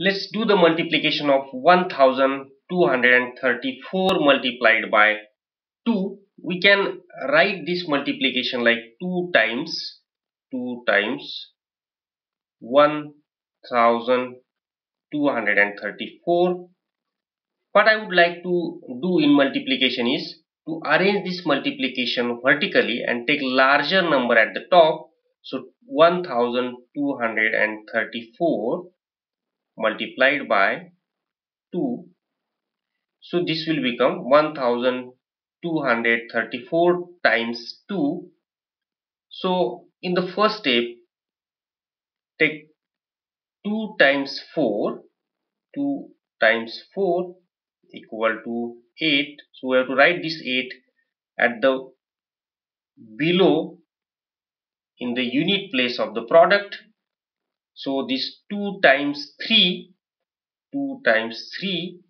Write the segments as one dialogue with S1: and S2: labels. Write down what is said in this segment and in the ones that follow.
S1: Let's do the multiplication of 1234 multiplied by 2. We can write this multiplication like 2 times 2 times 1234. What I would like to do in multiplication is to arrange this multiplication vertically and take larger number at the top. So 1234 multiplied by 2 so this will become 1234 times 2 so in the first step take 2 times 4 2 times 4 equal to 8 so we have to write this 8 at the below in the unit place of the product so this 2 times 3, 2 times 3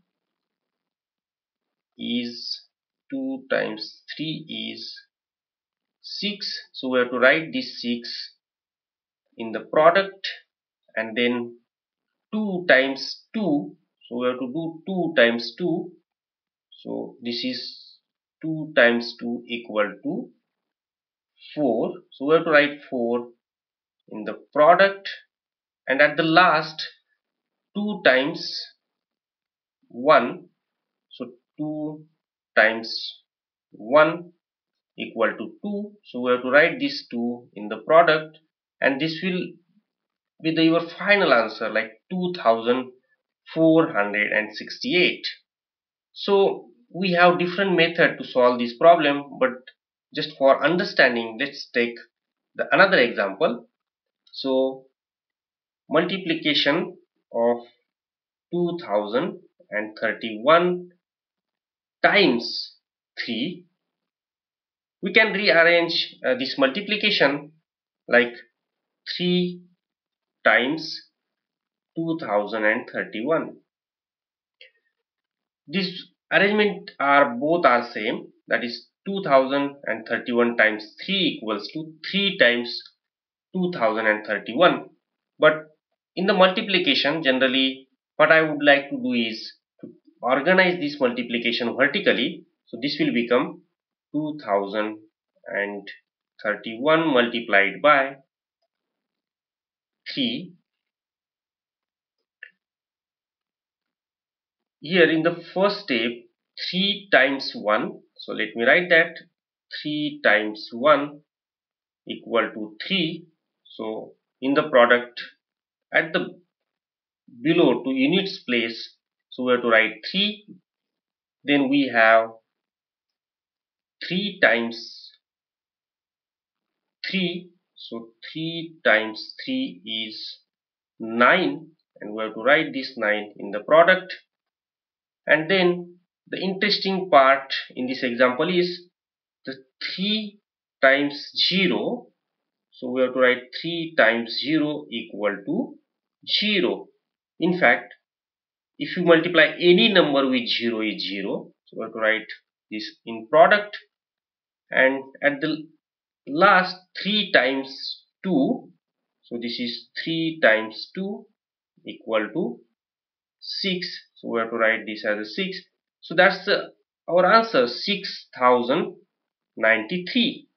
S1: is 2 times 3 is 6. So we have to write this 6 in the product and then 2 times 2. So we have to do 2 times 2. So this is 2 times 2 equal to 4. So we have to write 4 in the product and at the last 2 times 1 so 2 times 1 equal to 2 so we have to write this 2 in the product. And this will be the your final answer like 2468 so we have different method to solve this problem but just for understanding let's take the another example. So multiplication of 2031 times 3 we can rearrange uh, this multiplication like 3 times 2031 this arrangement are both are same that is 2031 times 3 equals to 3 times 2031 but in the multiplication generally what I would like to do is to organize this multiplication vertically. So this will become 2031 multiplied by 3 here in the first step 3 times 1 so let me write that. 3 times 1 equal to 3 so in the product at the below to units place. So we have to write 3 then we have 3 times 3 so 3 times 3 is 9 and we have to write this 9 in the product. And then the interesting part in this example is the 3 times 0 so we have to write 3 times 0 equal to 0. In fact, if you multiply any number with 0 is 0. So we have to write this in product and at the last 3 times 2. So this is 3 times 2 equal to 6. So we have to write this as a 6. So that's our answer 6093.